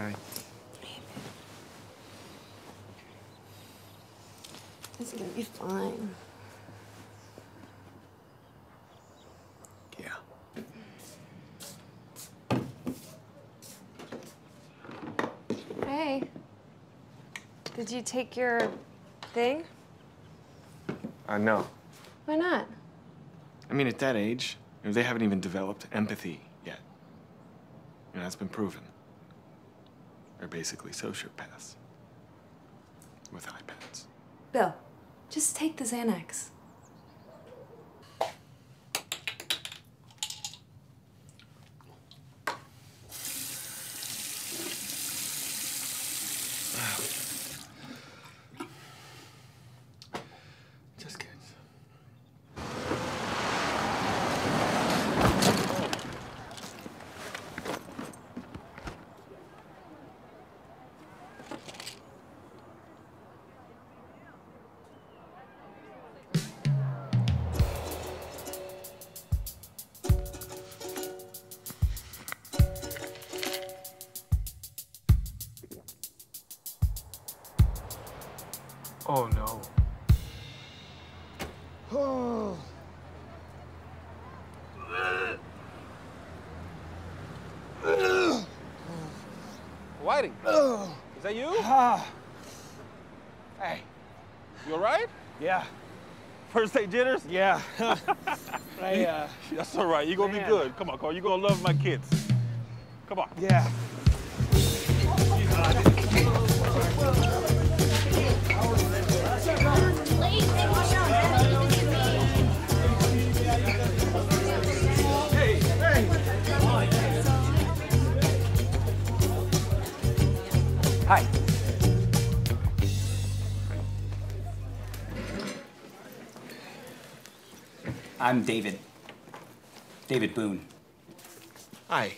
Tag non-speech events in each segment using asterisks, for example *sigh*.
okay? It's gonna be fine. Yeah. Hey. Did you take your thing? Uh, no. Why not? I mean, at that age, you know, they haven't even developed empathy yet. You know, that's been proven. They're basically sociopaths with iPads. Bill, just take the Xanax. Oh no. Whiting. Is that you? *sighs* Hey, You all right? yeah, First day jitters? yeah. *laughs* I, uh, *laughs* That's all right. You're gonna be good. Come on, Carl. You're gonna love my kids. Come on. yeah. Hi. I'm David. David Boone. Hi.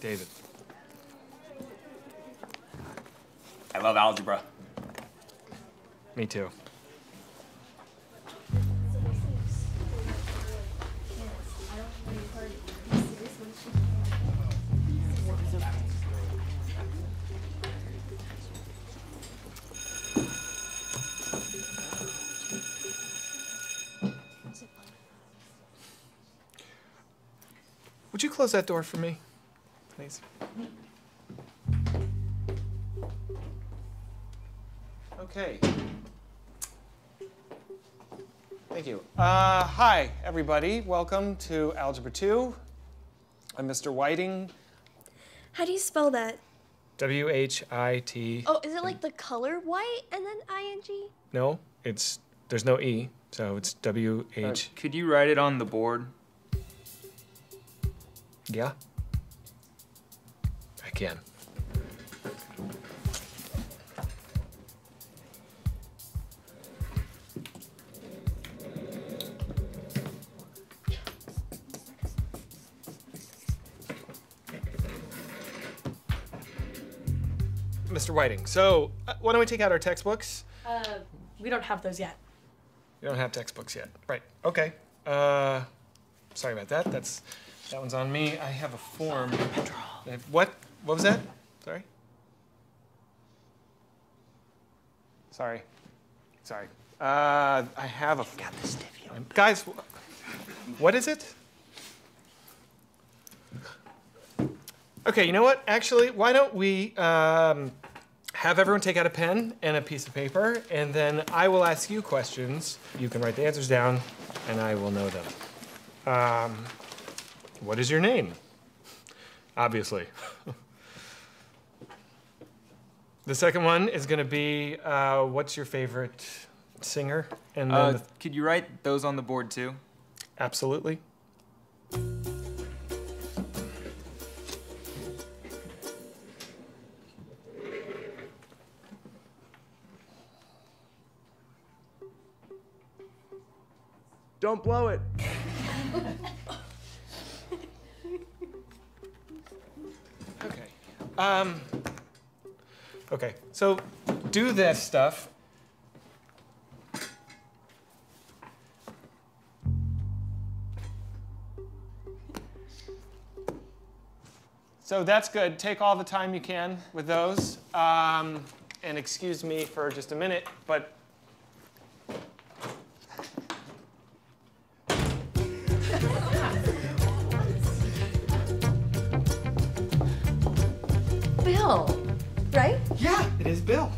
David. I love algebra. Me too. Would you close that door for me, please? Okay. Thank you. Uh, hi, everybody. Welcome to Algebra 2. I'm Mr. Whiting. How do you spell that? W H I T. Oh, is it like the color white and then ing? No, it's there's no E, so it's W H. Could you write it on the board? Yeah. I can. Mr. Whiting, so uh, why don't we take out our textbooks? Uh, we don't have those yet. You don't have textbooks yet. Right. Okay. Uh, sorry about that. That's that one's on me. I have a form. What? What was that? Sorry. Sorry. Sorry. Uh, I have a. Got the stiff Guys, what is it? Okay, you know what? Actually, why don't we um, have everyone take out a pen and a piece of paper, and then I will ask you questions. You can write the answers down, and I will know them. Um, what is your name? Obviously. the second one is going to be uh, what's your favorite singer? And then Uh, the- could you write those on the board too? absolutely. Don't blow it. *laughs* Um, okay, so do this stuff. So that's good. Take all the time you can with those. Um, and excuse me for just a minute, but right? yeah, it is Bill.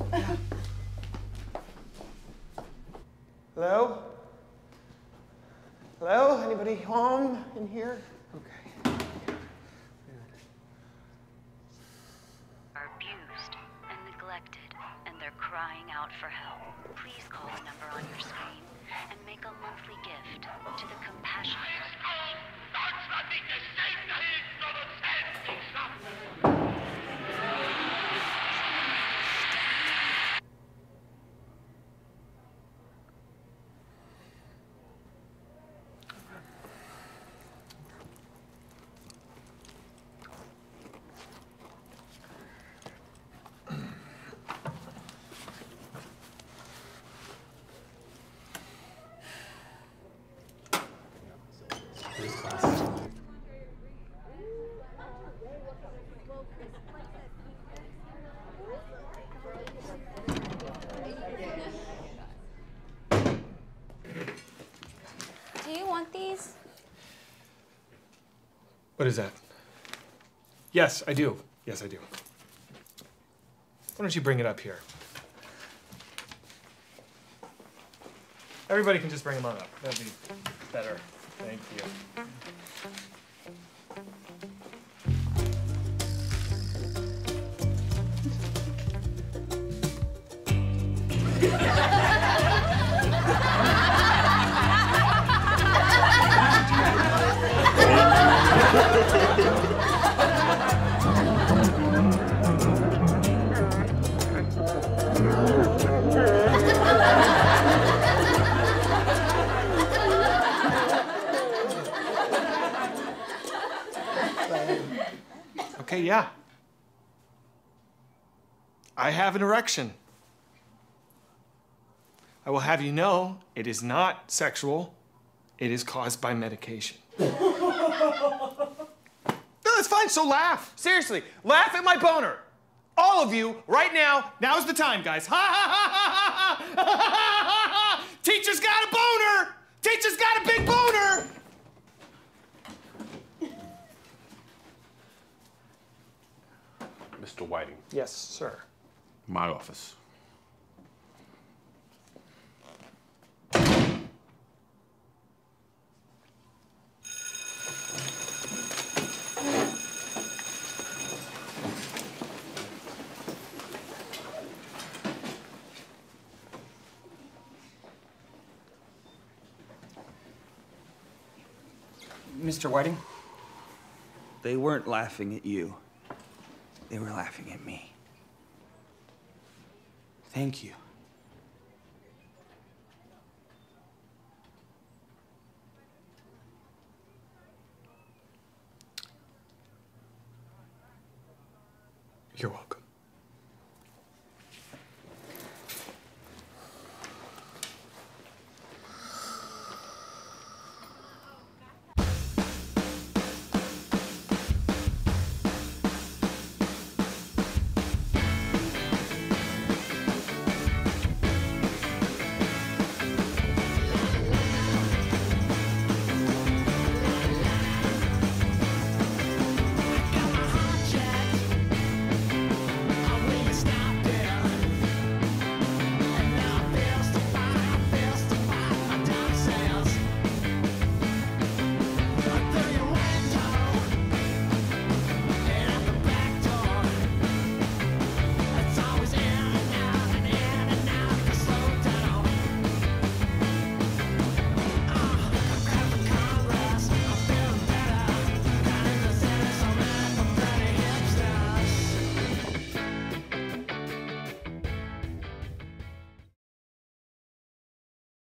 Hello? Hello? Anybody home in here? Okay. are abused and neglected, and they're crying out for help. Please call the number on your screen and make a monthly gift to the Compassion Do you want these? What is that? Yes, I do. Yes, I do. Why don't you bring it up here? Everybody can just bring them on up. That'd be better. Thank you. I have an erection. I will have you know it is not sexual, it is caused by medication. *laughs* no, that's fine, so laugh. Seriously, laugh at my boner. All of you, right now, now's the time, guys. Ha ha ha ha ha ha ha ha! Teacher's got a boner! Teacher's got a big boner! Mr. Whiting. Yes, sir my office. Mr. Whiting? They weren't laughing at you. They were laughing at me. Thank you.